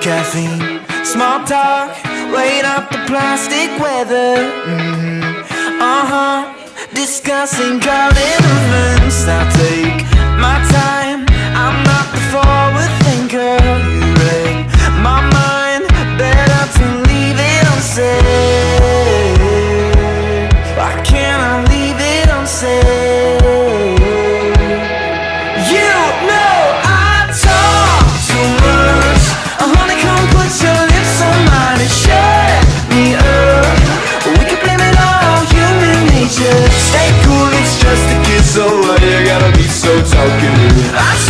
caffeine. Small talk, weighing up the plastic weather. Mm-hmm. Uh-huh, discussing crowded movements I'll take my time, I'm not the forward thinker You read my mind, better to leave it unsaid. Why can't I leave it unsaid? So why